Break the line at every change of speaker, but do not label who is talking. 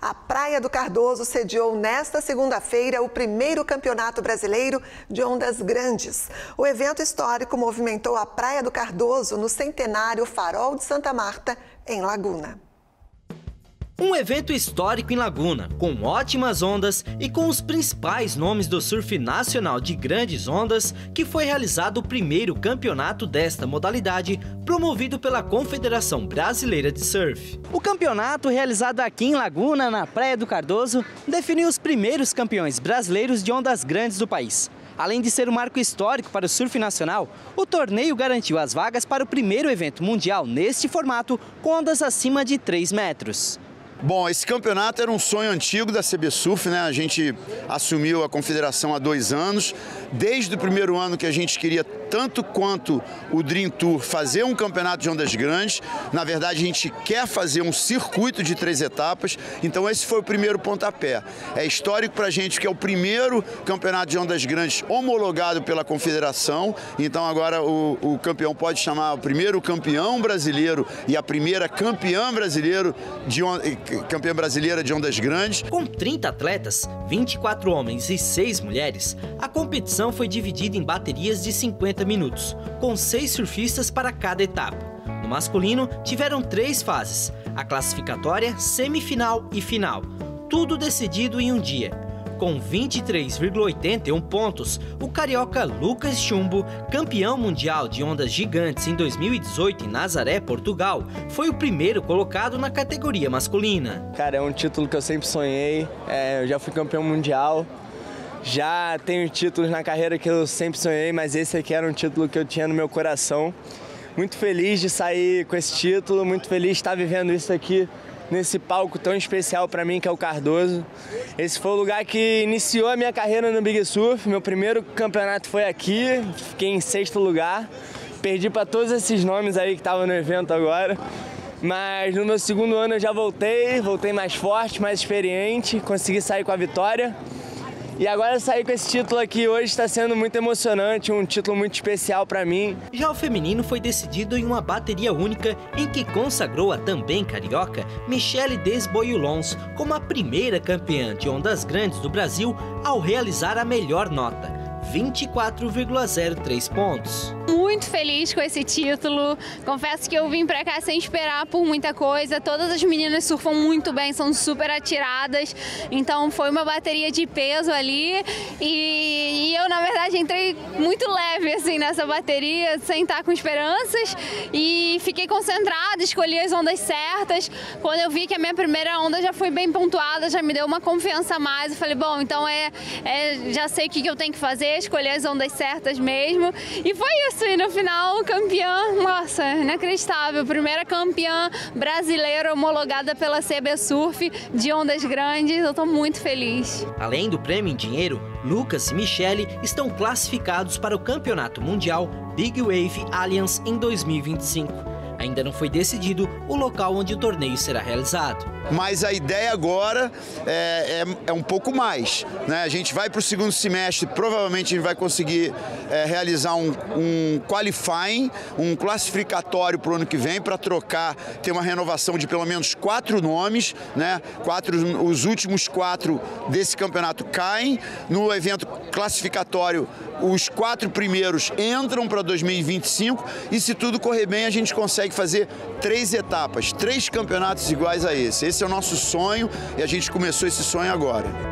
A Praia do Cardoso sediou nesta segunda-feira o primeiro Campeonato Brasileiro de Ondas Grandes. O evento histórico movimentou a Praia do Cardoso no centenário Farol de Santa Marta, em Laguna.
Um evento histórico em Laguna, com ótimas ondas e com os principais nomes do surf nacional de grandes ondas, que foi realizado o primeiro campeonato desta modalidade, promovido pela Confederação Brasileira de Surf. O campeonato, realizado aqui em Laguna, na Praia do Cardoso, definiu os primeiros campeões brasileiros de ondas grandes do país. Além de ser um marco histórico para o surf nacional, o torneio garantiu as vagas para o primeiro evento mundial neste formato, com ondas acima de 3 metros.
Bom, esse campeonato era um sonho antigo da CB Surf, né? A gente assumiu a confederação há dois anos. Desde o primeiro ano que a gente queria, tanto quanto o Dream Tour, fazer um campeonato de ondas grandes. Na verdade, a gente quer fazer um circuito de três etapas. Então, esse foi o primeiro pontapé. É histórico para a gente que é o primeiro campeonato de ondas grandes homologado pela confederação. Então, agora o, o campeão pode chamar o primeiro campeão brasileiro e a primeira campeã brasileiro de campeã brasileira de ondas grandes.
Com 30 atletas, 24 homens e 6 mulheres, a competição foi dividida em baterias de 50 minutos, com 6 surfistas para cada etapa. No masculino, tiveram três fases: a classificatória, semifinal e final. Tudo decidido em um dia. Com 23,81 pontos, o carioca Lucas Chumbo, campeão mundial de ondas gigantes em 2018 em Nazaré, Portugal, foi o primeiro colocado na categoria masculina.
Cara, é um título que eu sempre sonhei. É, eu já fui campeão mundial. Já tenho títulos na carreira que eu sempre sonhei, mas esse aqui era um título que eu tinha no meu coração. Muito feliz de sair com esse título, muito feliz de estar vivendo isso aqui nesse palco tão especial para mim que é o Cardoso. Esse foi o lugar que iniciou a minha carreira no Big Surf. Meu primeiro campeonato foi aqui, fiquei em sexto lugar. Perdi para todos esses nomes aí que estavam no evento agora. Mas no meu segundo ano eu já voltei, voltei mais forte, mais experiente, consegui sair com a vitória. E agora sair com esse título aqui hoje está sendo muito emocionante, um título muito especial para mim.
Já o feminino foi decidido em uma bateria única em que consagrou a também carioca Michele Desboyulons como a primeira campeã de ondas grandes do Brasil ao realizar a melhor nota. 24,03 pontos.
Muito feliz com esse título. Confesso que eu vim para cá sem esperar por muita coisa. Todas as meninas surfam muito bem, são super atiradas. Então foi uma bateria de peso ali. E, e eu, na verdade, entrei muito leve assim nessa bateria, sem estar com esperanças. E fiquei concentrada, escolhi as ondas certas. Quando eu vi que a minha primeira onda já foi bem pontuada, já me deu uma confiança a mais. Eu falei, bom, então é, é já sei o que eu tenho que fazer escolher as ondas certas mesmo. E foi isso, e no final, campeã, nossa, inacreditável. Primeira campeã brasileira homologada pela CB Surf de ondas grandes. Eu estou muito feliz.
Além do prêmio em dinheiro, Lucas e Michele estão classificados para o Campeonato Mundial Big Wave Alliance em 2025. Ainda não foi decidido o local onde o torneio será realizado.
Mas a ideia agora é, é, é um pouco mais. Né? A gente vai para o segundo semestre, provavelmente a gente vai conseguir é, realizar um, um qualifying, um classificatório para o ano que vem, para trocar, ter uma renovação de pelo menos quatro nomes. Né? Quatro, os últimos quatro desse campeonato caem. No evento classificatório, os quatro primeiros entram para 2025 e se tudo correr bem, a gente consegue fazer três etapas, três campeonatos iguais a esse. Esse é o nosso sonho e a gente começou esse sonho agora.